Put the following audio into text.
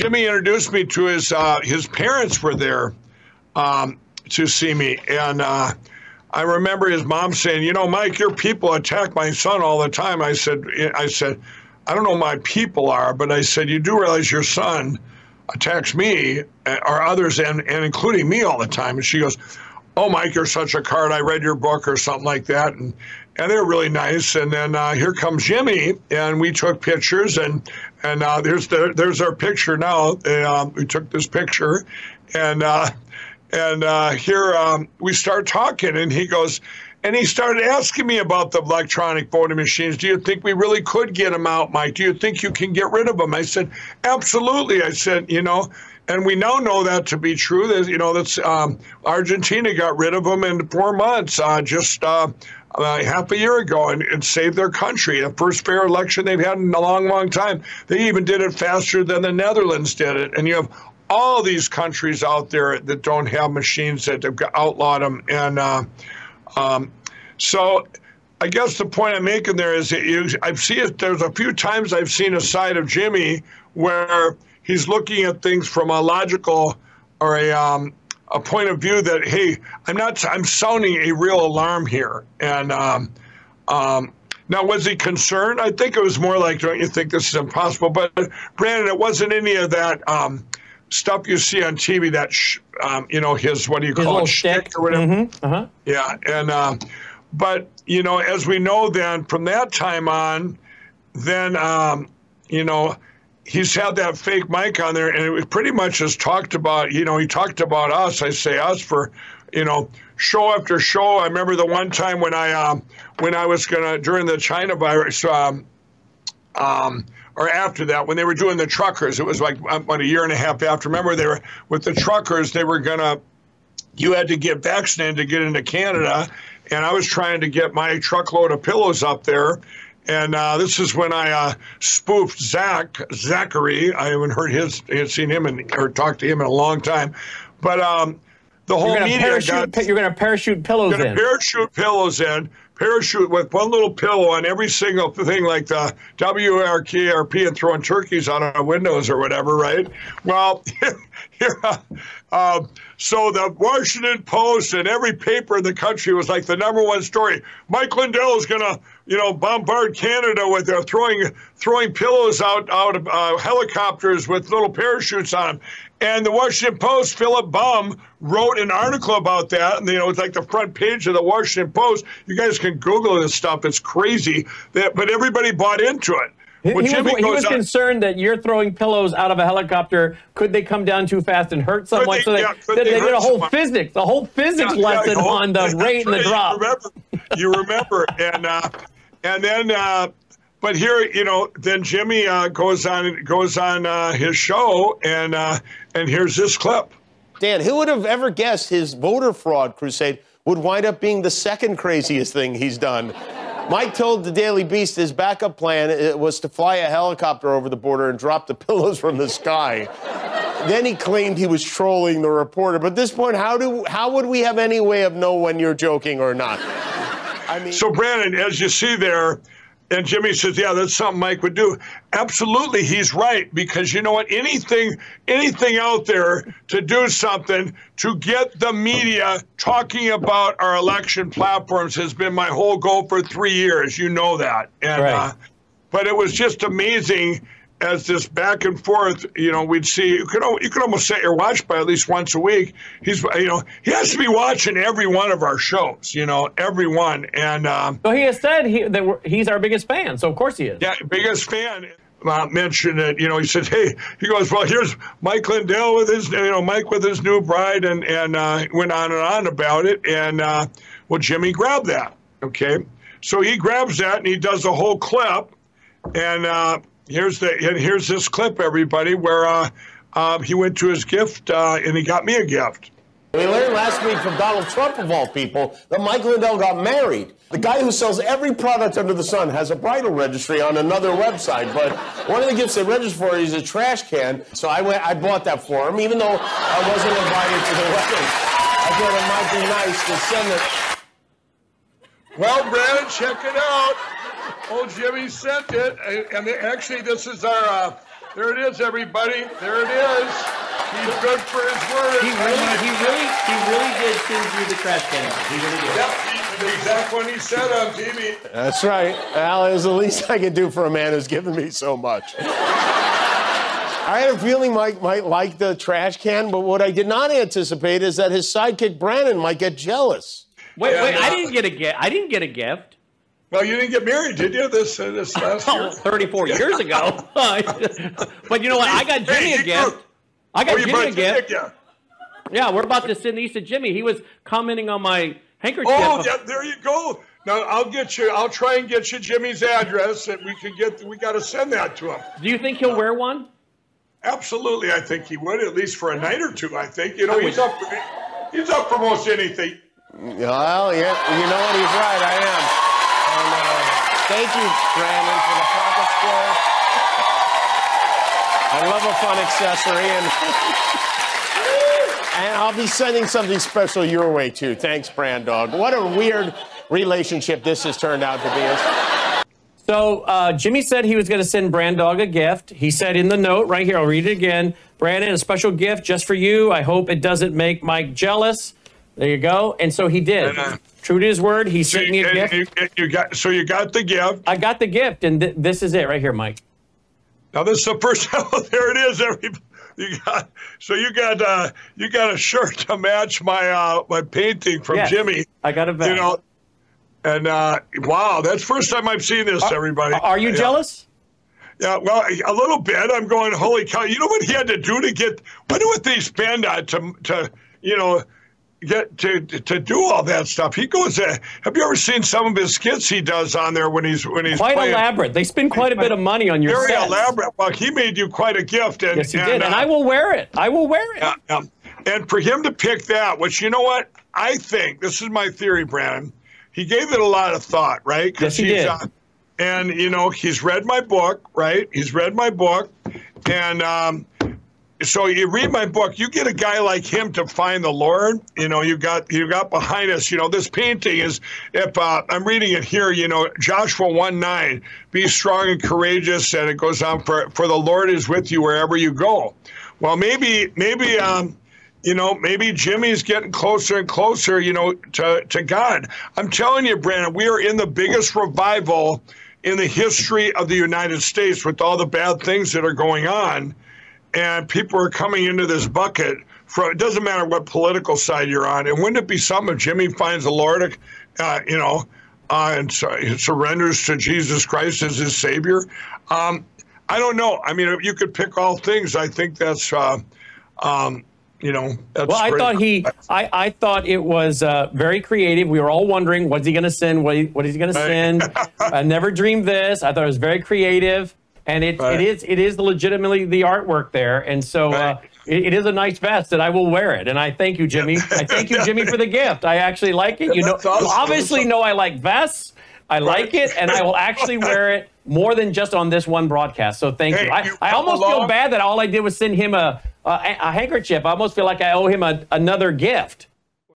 Jimmy introduced me to his uh, his parents were there um, to see me, and uh, I remember his mom saying, "You know, Mike, your people attack my son all the time." I said, "I said, I don't know my people are, but I said you do realize your son attacks me uh, or others, and and including me all the time." And she goes, "Oh, Mike, you're such a card. I read your book or something like that," and and they were really nice. And then uh, here comes Jimmy, and we took pictures, and and uh, there's the, there's our picture now. Uh, we took this picture, and uh, and uh, here um, we start talking, and he goes. And he started asking me about the electronic voting machines. Do you think we really could get them out, Mike? Do you think you can get rid of them? I said, absolutely. I said, you know, and we now know that to be true. That you know, that's um, Argentina got rid of them in four months. Uh, just uh, uh, half a year ago and, and saved their country. The first fair election they've had in a long, long time. They even did it faster than the Netherlands did it. And you have all these countries out there that don't have machines that have outlawed them. And uh, um, so I guess the point I'm making there is that you, I've seen it, there's a few times I've seen a side of Jimmy where he's looking at things from a logical or a um, a point of view that hey, I'm not I'm sounding a real alarm here, and um, um, now was he concerned? I think it was more like, don't you think this is impossible? But Brannon, it wasn't any of that. Um, stuff you see on TV that sh- um, you know his what do you his call it shtick or whatever. Mm-hmm. Uh-huh. Yeah, and uh, but you know as we know then from that time on, then um, you know he's had that fake mic on there, and it was pretty much just talked about. You know, he talked about us. I say us for, you know, show after show. I remember the one time when I um, when I was gonna during the China virus. Um, um, or after that, when they were doing the truckers, it was like about a year and a half after. Remember, they were with the truckers. They were gonna, you had to get vaccinated to get into Canada, and I was trying to get my truckload of pillows up there, and uh, this is when I uh, spoofed Zach Zachary. I haven't heard his, seen him and or talked to him in a long time, but um, the whole you're media parachute, got, you're going to parachute pillows gonna in. parachute pillows in, parachute with one little pillow on every single thing, like the WKRP and throwing turkeys out of windows or whatever, right? Well, here, uh, so the Washington Post and every paper in the country was like the number one story. Mike Lindell is going to, you know, bombard Canada with uh, throwing throwing pillows out out of uh, helicopters with little parachutes on them. And the Washington Post, Philip Bump, wrote an article about that. And, you know, it's like the front page of the Washington Post. You guys can Google this stuff. It's crazy. That, but everybody bought into it. He, Well, he was, he was concerned that you're throwing pillows out of a helicopter. Could they come down too fast and hurt someone? they- so they, yeah, they, they did a whole someone? physics, a whole physics Yeah, yeah, lesson oh, on the rate and the drop. You remember, you remember. and uh, and then, uh, but here, you know, then Jimmy uh, goes on goes on uh, his show, and uh, and here's this clip. Dan, who would have ever guessed his voter fraud crusade would wind up being the second craziest thing he's done? Mike told the Daily Beast his backup plan uh, was to fly a helicopter over the border and drop the pillows from the sky. then he claimed he was trolling the reporter. But at this point, how do how would we have any way of know when you're joking or not? I mean, So Brannon, as you see there, and Jimmy says, "Yeah, that's something Mike would do." Absolutely, he's right because you know what? Anything, anything out there to do something to get the media talking about our election platforms has been my whole goal for three years. You know that, and Right. uh, but it was just amazing as this back and forth. You know, we'd see you could you could almost set your watch by at least once a week. He's you know he has to be watching every one of our shows. You know, every one, and. Um, So he has said he, that we're, he's our biggest fan. So of course he is. yeah, biggest fan. Uh, mentioned it. You know, he said, "Hey," he goes, "Well, here's Mike Lindell with his, you know, Mike with his new bride," and and uh, went on and on about it. And uh, well, Jimmy grabbed that. Okay, so he grabs that and he does a whole clip. And uh, here's the and here's this clip, everybody, where uh, uh, he went to his gift uh, and he got me a gift. We learned last week from Donald Trump, of all people, that Mike Lindell got married. The guy who sells every product under the sun has a bridal registry on another website, but one of the gifts they register for is a trash can. So I went, I bought that for him, even though I wasn't invited to the wedding. I thought it might be nice to send it. Well, Brannon, check it out. Old Jimmy sent it, and actually, this is our uh, There it is, everybody. There it is. He's good for his word. He really, he really, he really did send you the trash can. He really did. Yep, he- the exact one he said on TV. That's right. Al, is the least I can do for a man who's given me so much. I had a feeling Mike might like the trash can, but what I did not anticipate is that his sidekick Brannon might get jealous. Wait, Yeah, wait, I didn't get a gift. I didn't get a gift. Well, you didn't get married, did you? This uh, this last Oh, year. 34 years ago. but you know what? I got Jimmy Hey, a gift. I got Oh, Jimmy brought a gift. gift. Yeah, we're about to send these to Jimmy. He was commenting on my handkerchief. Oh, yeah, there you go. Now I'll get you. I'll try and get you Jimmy's address, and we can get. We got to send that to him. Do you think he'll wear one? Absolutely, I think he would at least for a night or two. I think you know he's up. For, he's up for most anything. Well, yeah, you know what? He's right. I am. And, thank you, Brannon, for the pocket square. I love a fun accessory, and and I'll be sending something special your way too. Thanks, Brand Dog. What a weird relationship this has turned out to be. So uh, Jimmy said he was going to send Brand Dog a gift. He said in the note right here, I'll read it again. Brannon, a special gift just for you. I hope it doesn't make Mike jealous. There you go. And so he did. True to his word, he So sent me you, a gift. you, you got so you got the gift. I got the gift, and th- this is it right here, Mike. Now this is the first. Oh, there it is. Everybody. You got so you got uh, you got a shirt to match my uh, my painting from Yes, Jimmy. I got a back. You know, and uh, wow, that's first time I've seen this. everybody, Are you Yeah. jealous? Yeah, well, a little bit. I'm going, holy cow! You know what he had to do to get? Wonder what they spend on to to you know get to to do all that stuff. He goes. Uh, have you ever seen some of his skits he does on there when he's when he's Quite playing? elaborate. They spend quite a bit of money on your Very sets. elaborate. Well, he made you quite a gift, and Yes, he did, and uh, I will wear it. I will wear it. yeah, yeah. And for him to pick that, which you know what? I think this is my theory, Brannon. He gave it a lot of thought, right? Yes, he he's, did. and you know, he's read my book, right? He's read my book, and um, so you read my book. You get a guy like him to find the Lord. You know, you got you got behind us. You know, this painting is. If uh, I'm reading it here, you know, Joshua one nine, be strong and courageous, and it goes on for for the Lord is with you wherever you go. Well, maybe maybe um, you know, maybe Jimmy's getting closer and closer, you know, to, to God. I'm telling you, Brannon, we are in the biggest revival in the history of the United States with all the bad things that are going on. And people are coming into this bucket. from it doesn't matter what political side you're on. And wouldn't it be something if Jimmy finds the Lord, uh, you know, uh, and so, surrenders to Jesus Christ as his Savior? Um, I don't know. I mean, if you could pick all things. I think that's, uh, um, you know, that's Well, I thought he, I, I thought it was uh, very creative. We were all wondering, what's he going to send? What, what is he going to send? I never dreamed this. I thought it was very creative, and it, Right. it is it is legitimately the artwork there, and so uh, it, it is a nice vest, and I will wear it. And I thank you, Jimmy. I thank you, Jimmy, for the gift. I actually like it. You know, awesome. you obviously know I like vests. I like it, and I will actually wear it more than just on this one broadcast. So thank Hey, you. I, you I almost feel bad that all I did was send him a a, a handkerchief. I almost feel like I owe him a, another gift.